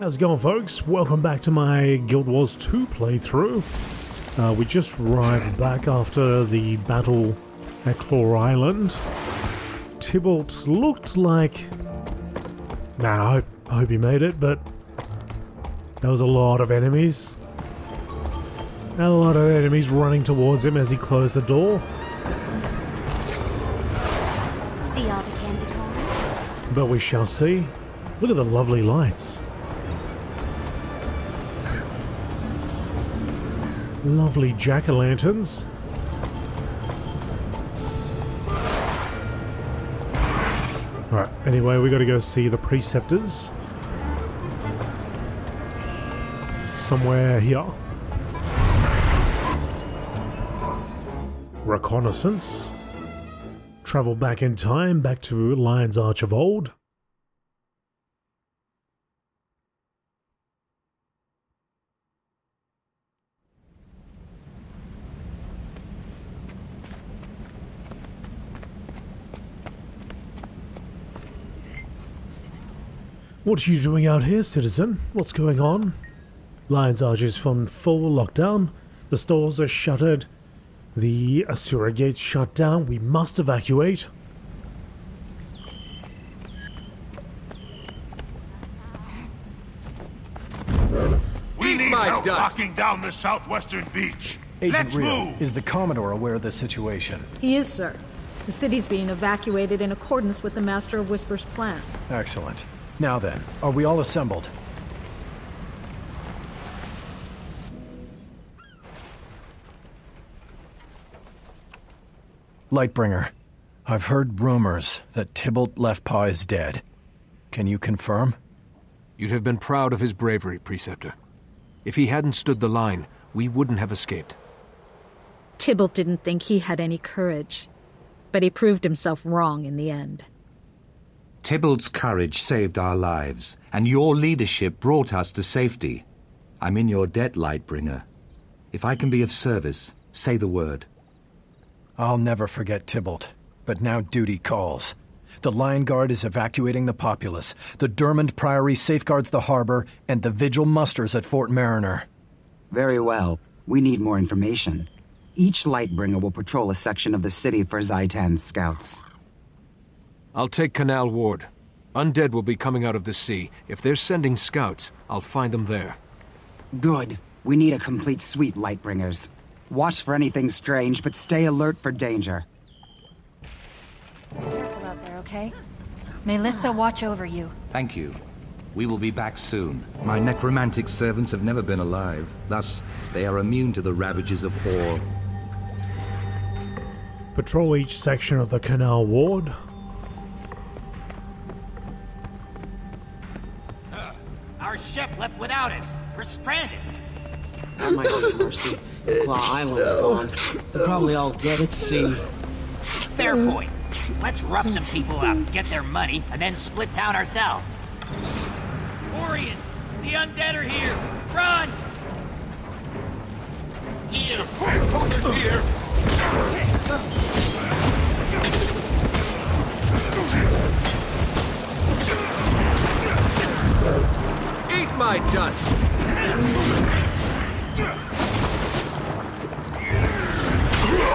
How's it going, folks? Welcome back to my Guild Wars 2 playthrough. Uh, we just arrived back after the battle at Claw Island. Tybalt looked like... Man, I hope, I hope he made it, but... There was a lot of enemies. And a lot of enemies running towards him as he closed the door. See all the candy corn? But we shall see. Look at the lovely lights. Lovely jack-o'-lanterns. Alright, anyway, we gotta go see the preceptors. Somewhere here. Reconnaissance. Travel back in time, back to Lion's Arch of old. What are you doing out here, citizen? What's going on? Lion's Arch is from full lockdown. The stores are shuttered. The Asura gates shut down. We must evacuate. We need my help dust. locking down the southwestern beach. Agent Let's Rio, move. is the Commodore aware of the situation? He is, sir. The city's being evacuated in accordance with the Master of Whispers plan. Excellent. Now then, are we all assembled? Lightbringer, I've heard rumors that Tybalt Leftpaw is dead. Can you confirm? You'd have been proud of his bravery, Preceptor. If he hadn't stood the line, we wouldn't have escaped. Tybalt didn't think he had any courage, but he proved himself wrong in the end. Tybalt's courage saved our lives, and your leadership brought us to safety. I'm in your debt, Lightbringer. If I can be of service, say the word. I'll never forget Tybalt, but now duty calls. The Lion Guard is evacuating the populace, the Durmand Priory safeguards the harbor, and the Vigil musters at Fort Mariner. Very well. We need more information. Each Lightbringer will patrol a section of the city for Zhaitan's scouts. I'll take Canal Ward. Undead will be coming out of the sea. If they're sending scouts, I'll find them there. Good. We need a complete sweep, Lightbringers. Watch for anything strange, but stay alert for danger. Careful out there, okay? Melissa, watch over you. Thank you. We will be back soon. My necromantic servants have never been alive. Thus, they are immune to the ravages of ore. Patrol each section of the Canal Ward. Our ship left without us. We're stranded. Oh that might be mercy. If Claw Island's gone. They're probably all dead at sea. Fair point. Let's rough some people up, get their money, and then split town ourselves. Orrians! The undead are here! Run! Here, over here. Eat my dust!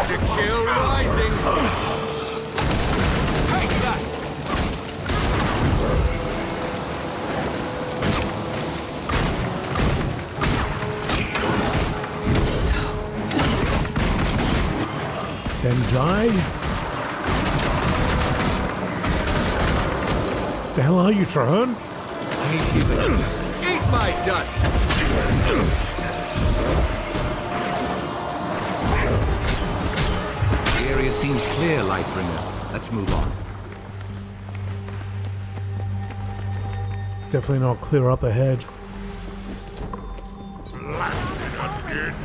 to kill rising! Take that! Then die. The hell are you, Trahearne? Eat my dust! The area seems clear, Lightbringer. Let's move on. Definitely not clear up ahead. Blasted undead.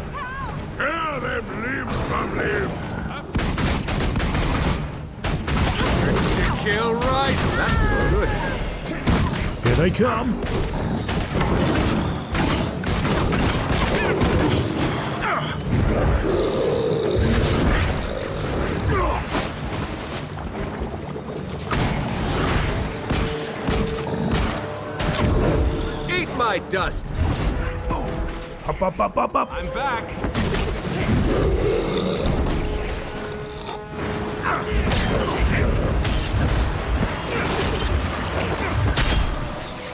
Tear them limb from limb. To kill rising! That feels good. Here they come. My dust! Up, up, up, up, up. I'm back!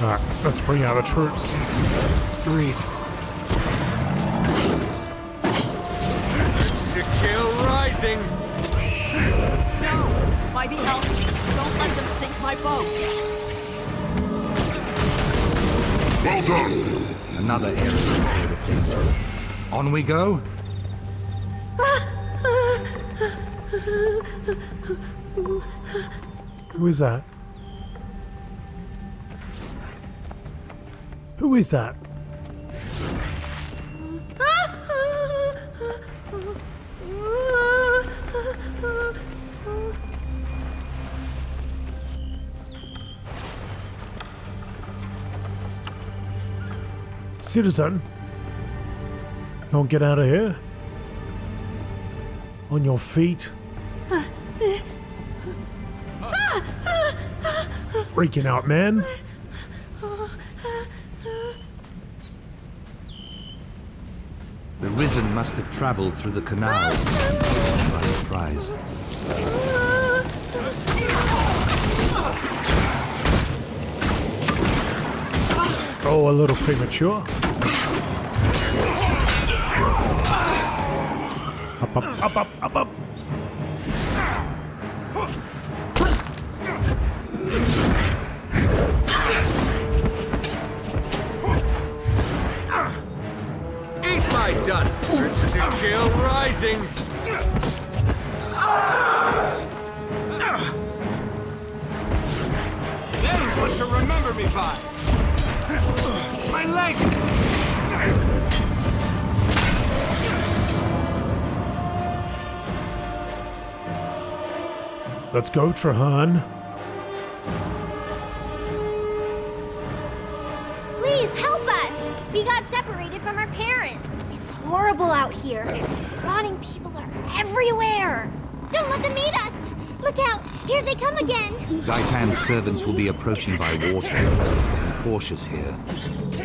Alright, let's bring out the troops. Breathe. To kill rising! No! Mighty help! Don't let them sink my boat! Well done. Another danger. On we go? Who is that? Who is that? Citizen, don't get out of here. On your feet. Freaking out, man. The Risen must have traveled through the canals. by surprise. Oh, a little premature. Up, up, up, up, up, up. Eat my dust! To kill rising! Let's go, Trahearne. Please help us! We got separated from our parents. It's horrible out here. Rotting people are everywhere. Don't let them meet us! Look out! Here they come again! Zhaitan's servants will be approaching by water. Be cautious here.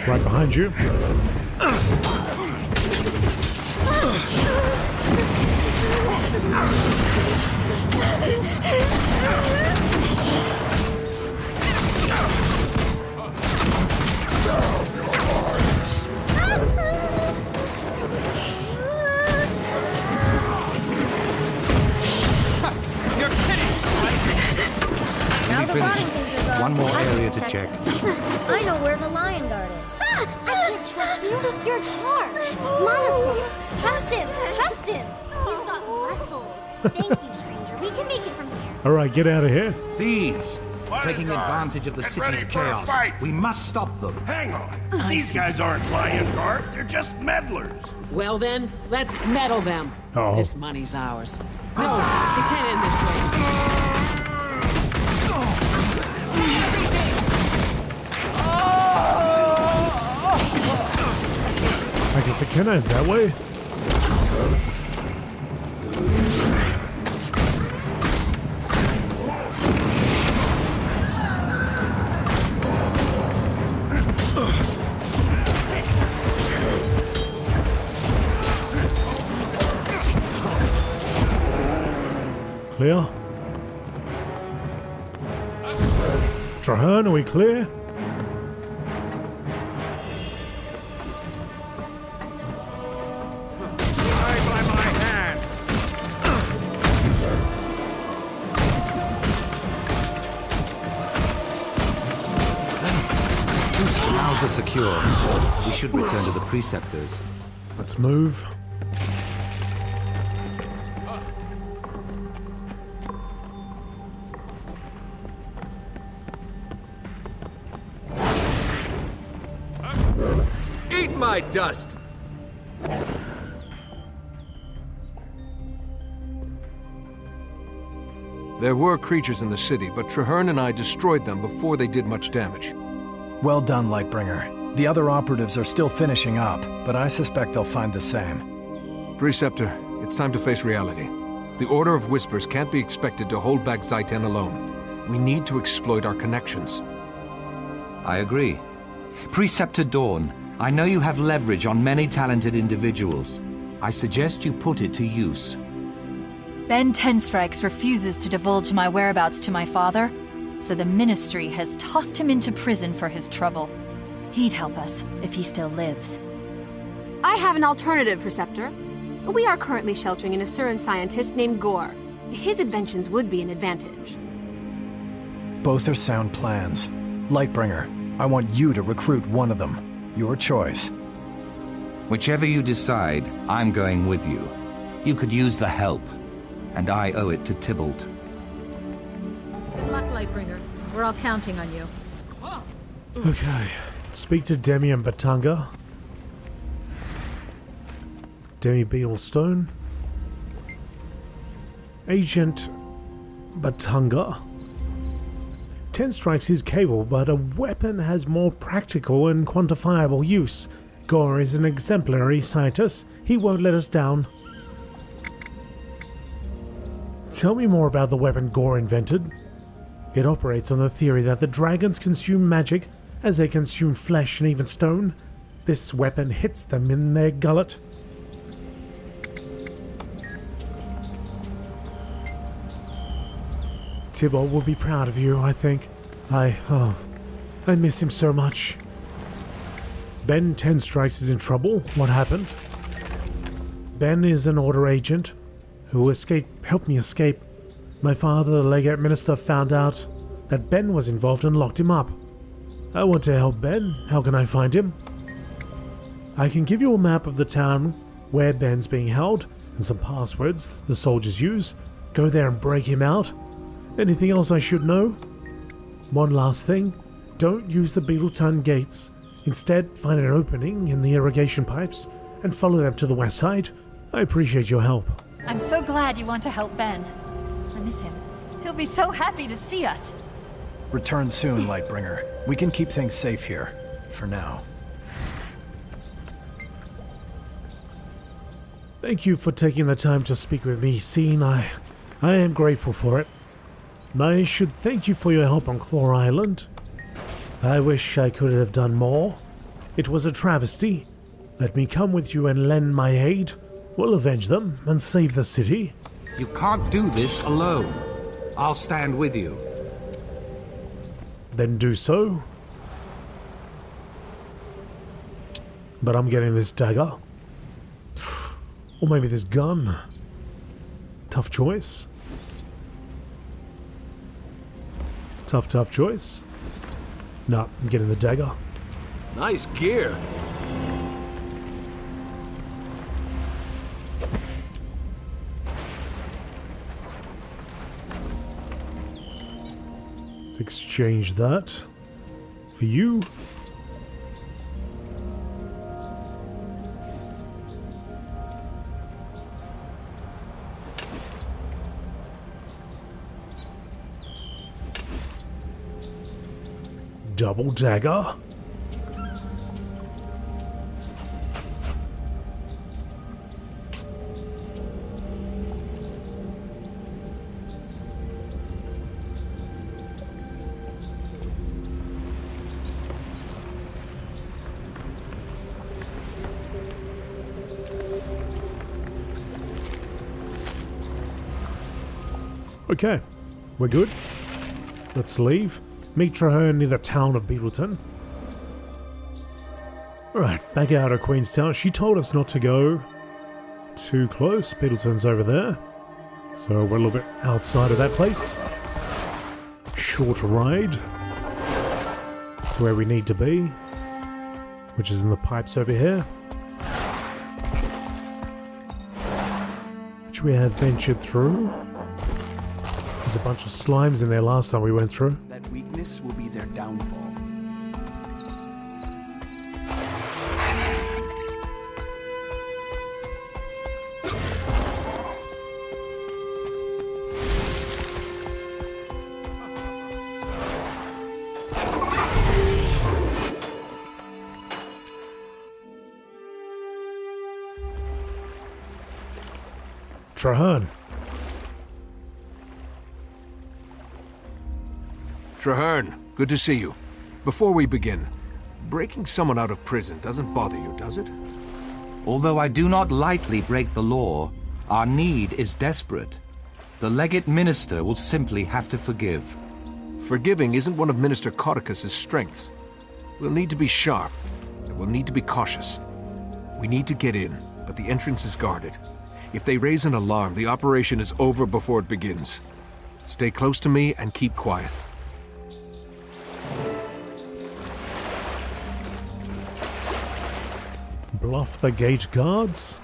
Right behind you. You're kidding! Now We the rotting finished. things are gone. One more area to check. I know where the lion guard is. Ah! I can't trust you. You're Charr. Monocle. Trust him. Trust him. He's got muscles. Thank you, stranger. We can make it from here. All right, get out of here. Thieves! Taking advantage of the Get city's ready for a chaos. We must stop them. Hang on. These guys aren't lion guard. They're just meddlers. Well then, let's meddle them. Uh-oh. This money's ours. No, it can't end this way. I guess it can end that way. Clear. Trahearne, are we clear? Die by my hand. Two crowds are secure. We should return to the preceptors. Let's move. Eat my dust! There were creatures in the city, but Trahearne and I destroyed them before they did much damage. Well done, Lightbringer. The other operatives are still finishing up, but I suspect they'll find the same. Preceptor, it's time to face reality. The Order of Whispers can't be expected to hold back Zhaitan alone. We need to exploit our connections. I agree. Preceptor Dawn, I know you have leverage on many talented individuals. I suggest you put it to use. Ben Tenstrikes refuses to divulge my whereabouts to my father, so the Ministry has tossed him into prison for his trouble. He'd help us if he still lives. I have an alternative, Preceptor. We are currently sheltering an Asuran scientist named Gore. His inventions would be an advantage. Both are sound plans. Lightbringer, I want you to recruit one of them. Your choice. Whichever you decide, I'm going with you. You could use the help, and I owe it to Tybalt. Good luck, Lightbringer. We're all counting on you. Okay. Speak to Demi and Batanga. Demi Beetlestone. Agent Batanga. Tenstrikes is capable, but a weapon has more practical and quantifiable use. Gore is an exemplary scientist. He won't let us down. Tell me more about the weapon Gore invented. It operates on the theory that the dragons consume magic as they consume flesh and even stone. This weapon hits them in their gullet. Tybalt will be proud of you, I think. I, oh, I miss him so much. Ben Tenstrikes is in trouble. What happened? Ben is an order agent who escaped, helped me escape. My father, the legate minister, found out that Ben was involved and locked him up. I want to help Ben. How can I find him? I can give you a map of the town where Ben's being held and some passwords the soldiers use. Go there and break him out. Anything else I should know? One last thing don't use the Beetletun gates. Instead, find an opening in the irrigation pipes and follow them to the west side. I appreciate your help. I'm so glad you want to help Ben. I miss him. He'll be so happy to see us. Return soon, Lightbringer. We can keep things safe here. For now. Thank you for taking the time to speak with me, Scene. I, I am grateful for it. I should thank you for your help on Claw Island. I wish I could have done more. It was a travesty. Let me come with you and lend my aid. We'll avenge them and save the city. You can't do this alone. I'll stand with you. Then do so. But I'm getting this dagger. Or maybe this gun. Tough choice. Tough, tough choice. Not getting the dagger. Nice gear. Let's exchange that for you. Double dagger. Okay, we're good. Let's leave. Meet Trahearne near the town of Beetletun. Right, back out of Queenstown. She told us not to go too close. Beetletun's over there. So we're a little bit outside of that place. Short ride to where we need to be, which is in the pipes over here. Which we have ventured through. There's a bunch of slimes in there last time we went through. That weakness will be their downfall. Trahearne. Trahearne, good to see you. Before we begin, Breaking someone out of prison doesn't bother you, does it? Although I do not lightly break the law, our need is desperate. The legate minister will simply have to forgive. Forgiving isn't one of Minister Caudecus's strengths. We'll need to be sharp, and we'll need to be cautious. We need to get in, but the entrance is guarded. If they raise an alarm, the operation is over before it begins. Stay close to me and keep quiet. Bluff the gate guards?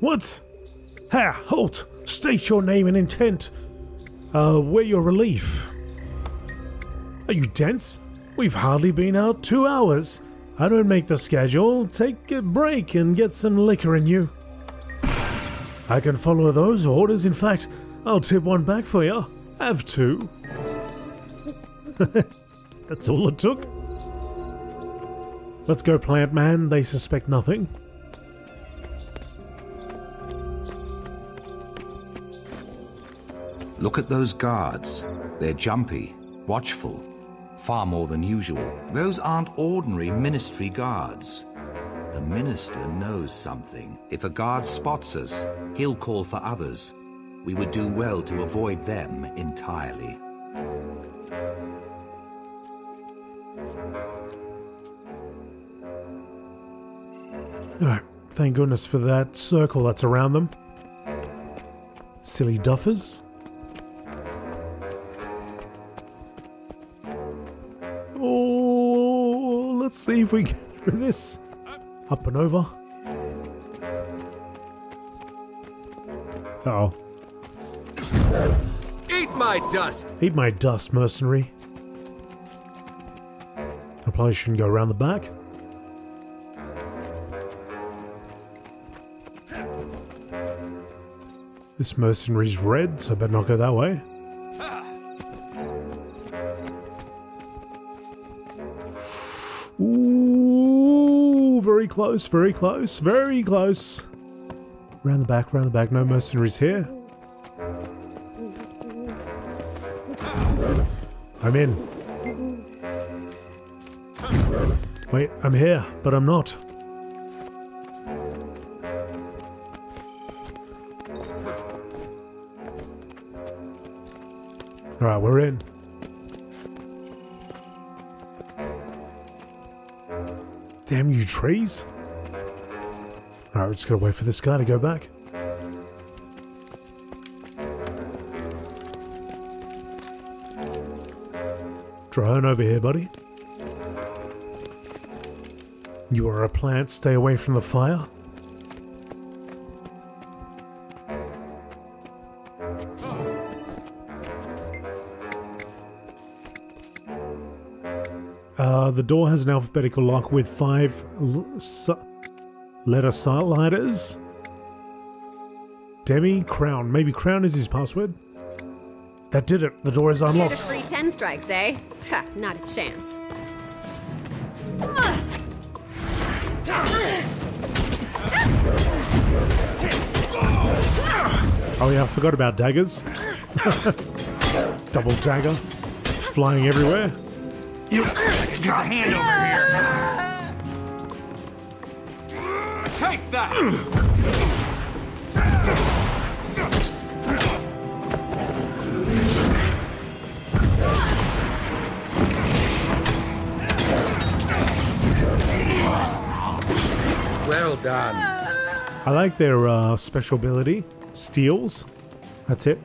What? Ha! Halt! State your name and intent. Uh, your relief. Are you dense? We've hardly been out two hours. I don't make the schedule. Take a break and get some liquor in you. I can follow those orders. In fact, I'll tip one back for you. Have two. That's all it took. Let's go, plant man. They suspect nothing. Look at those guards. They're jumpy, watchful, far more than usual. Those aren't ordinary ministry guards. The minister knows something. If a guard spots us, he'll call for others. We would do well to avoid them entirely. Alright, thank goodness for that circle that's around them. Silly duffers. Oh, let's see if we get through this. Up and over. Uh oh. Eat my dust! Eat my dust, mercenary. I probably shouldn't go around the back. This mercenary's red, so I better not go that way. Very close, very close, very close. Round the back, round the back, no mercenaries here. I'm in. Wait, I'm here, but I'm not. Alright, we're in. Damn you trees. Alright, we're just gotta wait for this guy to go back. Drone over here, buddy. You are a plant, stay away from the fire. The door has an alphabetical lock with five l- su- letter lighters. Demi Crown. Maybe Crown is his password. That did it. The door is Get a unlocked. free 10 strikes, eh? Ha, not a chance. Oh yeah, I forgot about daggers. Double dagger. Flying everywhere. You use a hand over here. Take that! Well done. I like their uh, special ability. Steals. That's it.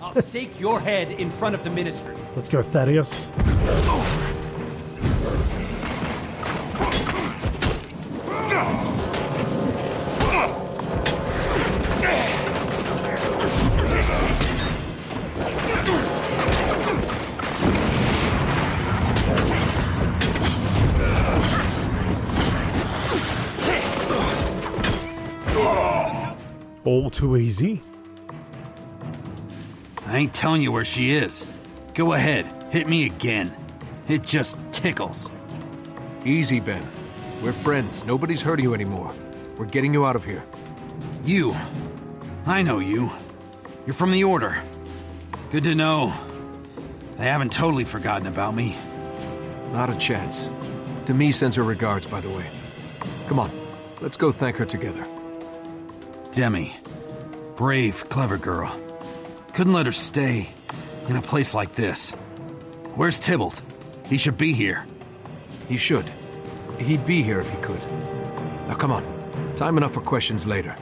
I'll stake your head in front of the ministry. Let's go, Thaddeus. All too easy. I ain't telling you where she is. Go ahead, hit me again. It just tickles. Easy, Ben. We're friends. Nobody's hurting you anymore. We're getting you out of here. You. I know you. You're from the Order. Good to know. They haven't totally forgotten about me. Not a chance. Demi sends her regards, by the way. Come on, let's go thank her together. Demi. Brave, clever girl. Couldn't let her stay in a place like this. Where's Tybalt? He should be here. He should. He'd be here if he could. Now come on. Time enough for questions later.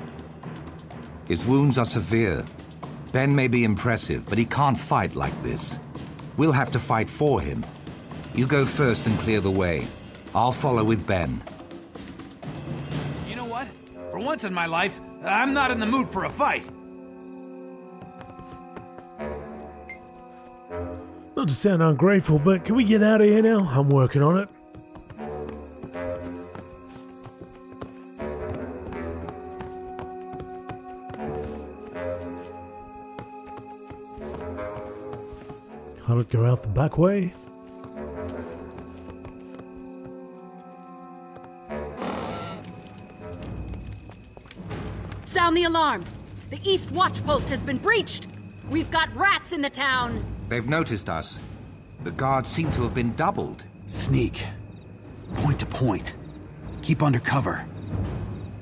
His wounds are severe. Ben may be impressive, but he can't fight like this. We'll have to fight for him. You go first and clear the way. I'll follow with Ben. You know what? For once in my life, I'm not in the mood for a fight. Not to sound ungrateful, but can we get out of here now? I'm working on it. It go out the back way? Sound the alarm! The East Watch Post has been breached! We've got rats in the town! They've noticed us. The guards seem to have been doubled. Sneak. Point to point. Keep under cover.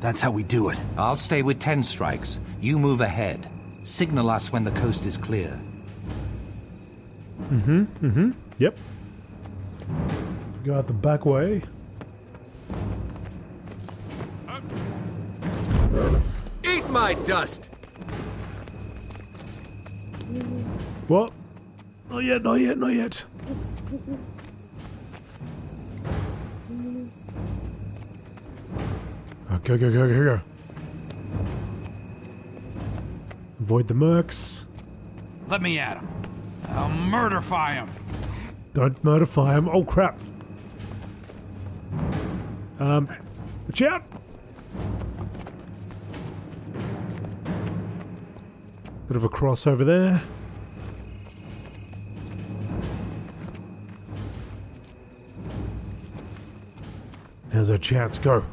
That's how we do it. I'll stay with Tenstrikes. You move ahead. Signal us when the coast is clear. Mm-hmm, mm-hmm. Yep. Go out the back way. My dust! What? Not yet, not yet, not yet. Oh, go, go, go, go, go. Avoid the mercs. Let me at him. I'll murderfy him. Don't murderfy him. Oh, crap. Um, watch out. Bit of a cross over there. There's a chance. Go.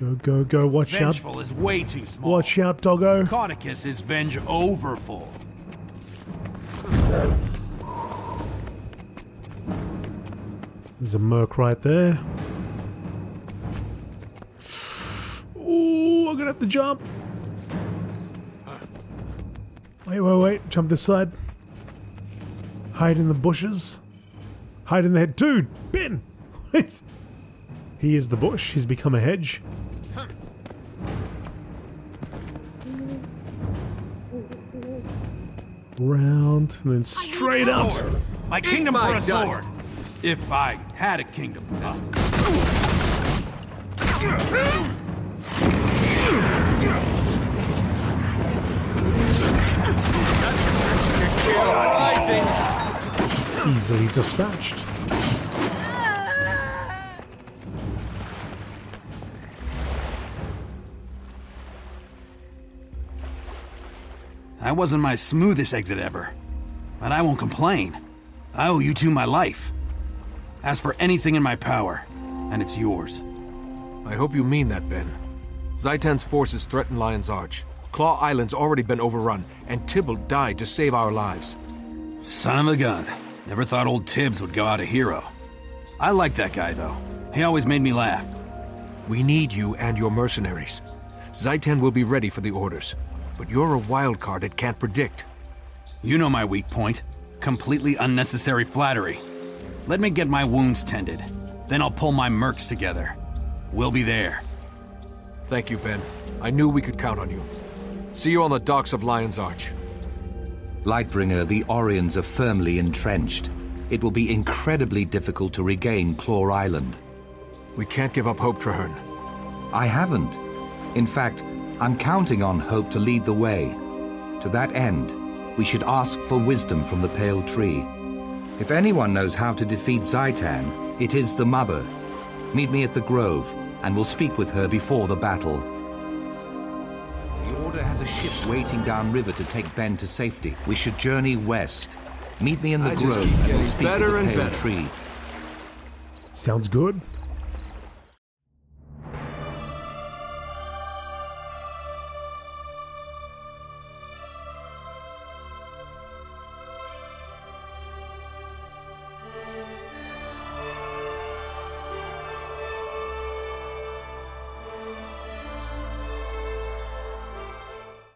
Go, go, go. Watch Vengeful out. is way too small. Watch out, doggo. Caudecus is venge overfull. There's a merc right there. Ooh, I'm gonna have to jump. Wait, wait, wait. Jump this side. Hide in the bushes. Hide in the head. Dude, Ben! It's... He is the bush. He's become a hedge. Round and then straight out. Sword. My kingdom my for a dust. sword. If I had a kingdom. Uh. Easily dispatched. That wasn't my smoothest exit ever. But I won't complain. I owe you two my life. Ask for anything in my power, and it's yours. I hope you mean that, Ben. Zhaitan's forces threaten Lion's Arch. Claw Island's already been overrun, and Tybalt died to save our lives. Son of a gun. Never thought old Tibbs would go out a hero. I like that guy, though. He always made me laugh. We need you and your mercenaries. Zhaitan will be ready for the orders, but you're a wild card it can't predict. You know my weak point. Completely unnecessary flattery. Let me get my wounds tended. Then I'll pull my mercs together. We'll be there. Thank you, Ben. I knew we could count on you. See you on the docks of Lion's Arch. Lightbringer, the Orrians are firmly entrenched. It will be incredibly difficult to regain Claw Island. We can't give up hope, Trahearne. I haven't. In fact, I'm counting on Hope to lead the way. To that end, we should ask for wisdom from the Pale Tree. If anyone knows how to defeat Zhaitan, it is the Mother. Meet me at the Grove, and we'll speak with her before the battle. The a ship waiting downriver to take Ben to safety. We should journey west. Meet me in the I Grove, and we'll speak better with the and Pale better. Tree. Sounds good.